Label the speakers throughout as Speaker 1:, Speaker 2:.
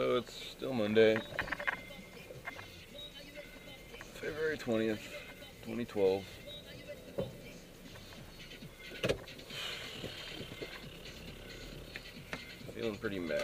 Speaker 1: So it's still Monday, February 20th, 2012. Feeling pretty meh.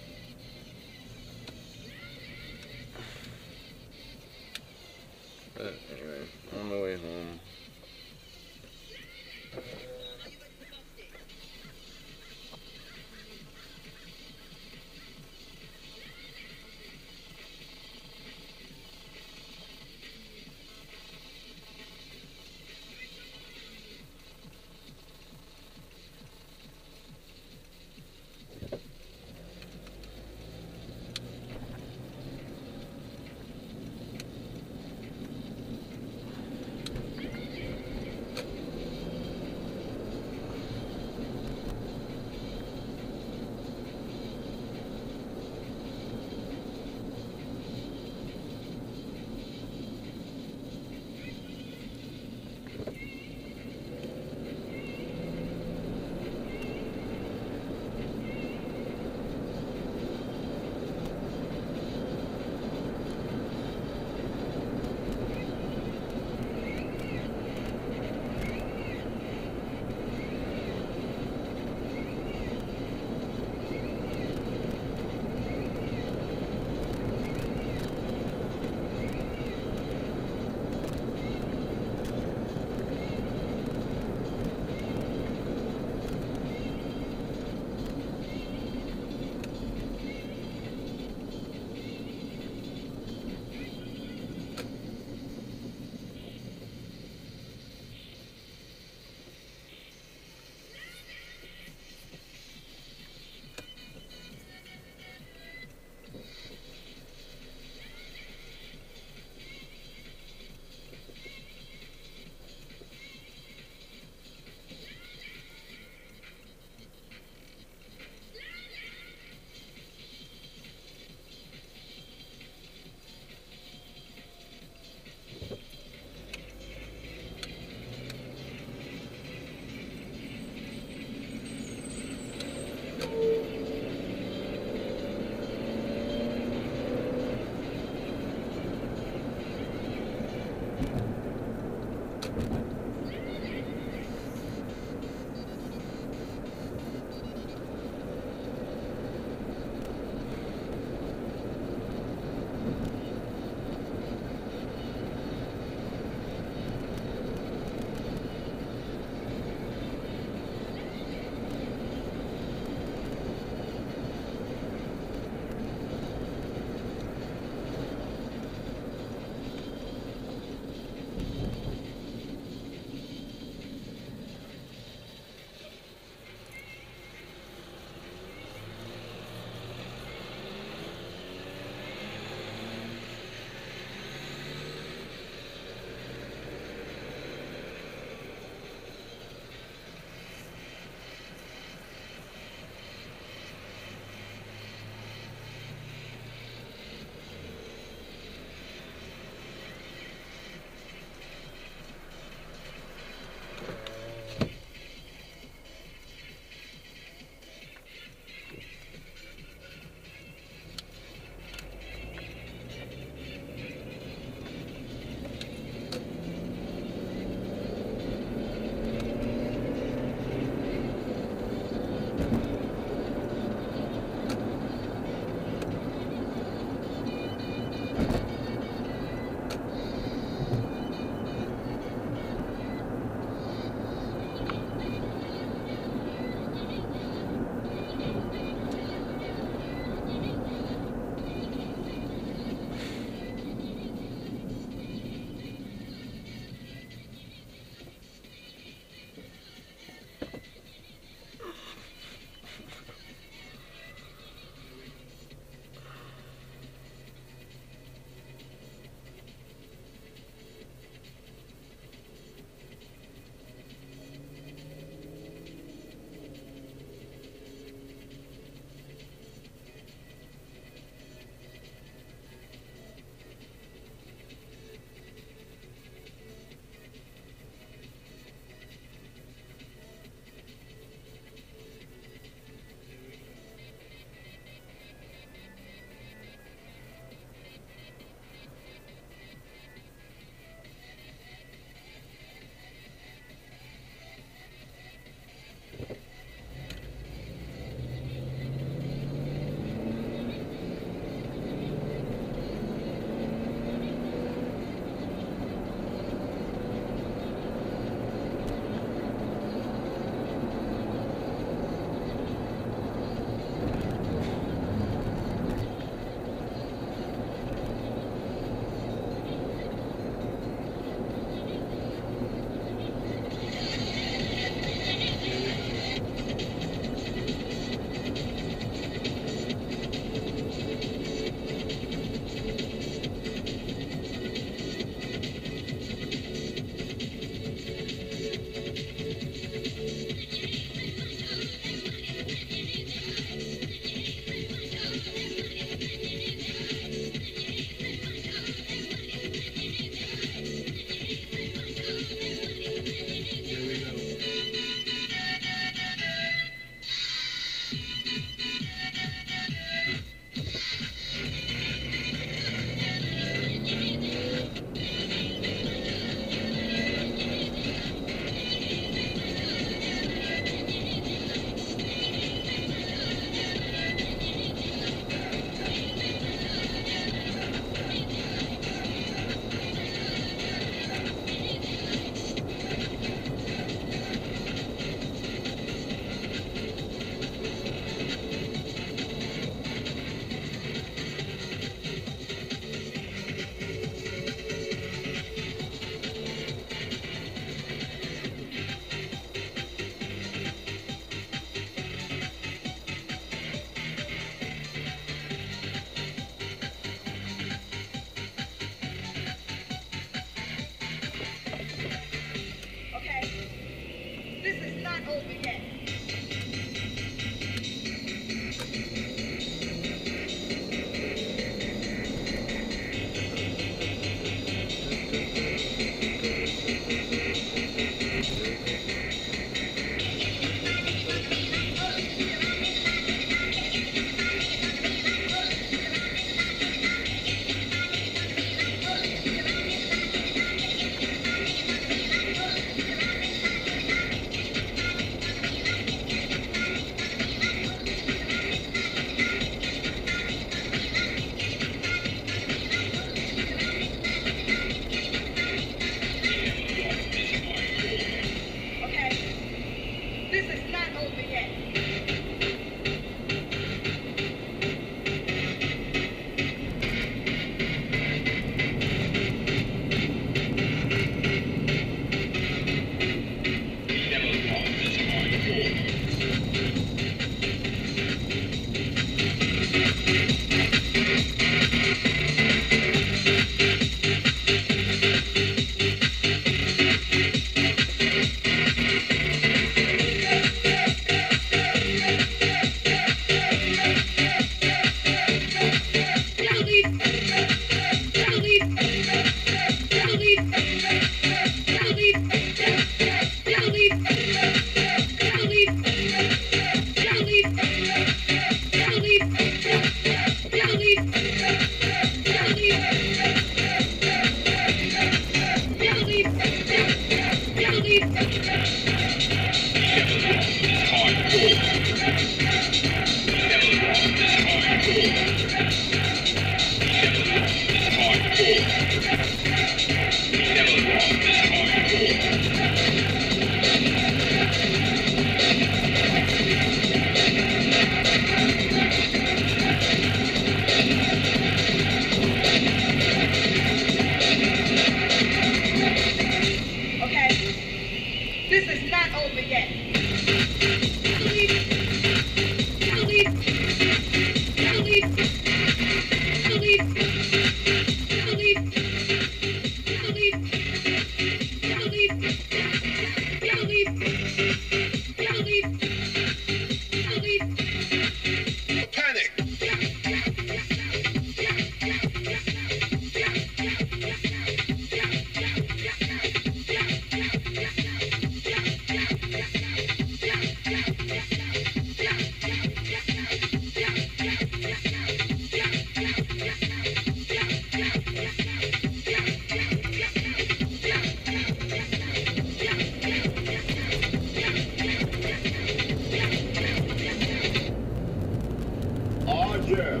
Speaker 1: Yeah.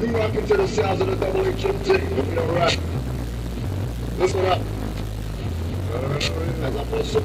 Speaker 1: You rock
Speaker 2: into the sounds of the double HMT, if you don't. Listen up. Uh, As I put some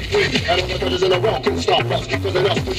Speaker 2: up, and I